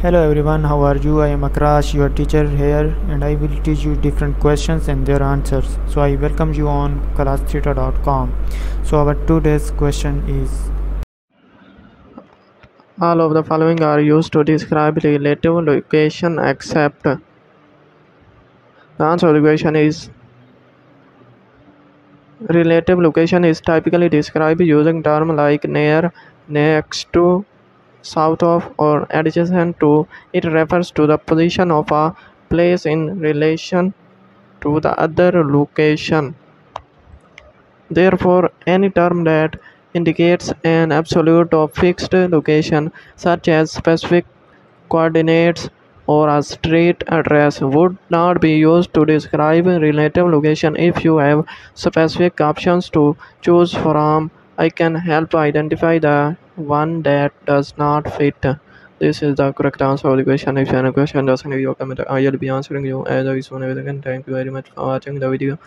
Hello everyone, how are you? I am Akrash, your teacher here, and I will teach you different questions and their answers. So I welcome you on classtheta.com. So our today's question is All of the following are used to describe relative location except the answer to the question is relative location is typically described using terms like near, next to, south of, or adjacent to. It refers to the position of a place in relation to the other location. Therefore, any term that indicates an absolute or fixed location, such as specific coordinates or a street address, would not be used to describe relative location. If you have specific options to choose from, I can help identify the one that does not fit. This is the correct answer of the question. If you have a question, just leave your comment. I will be answering you as soon as I can. Thank you very much for watching the video.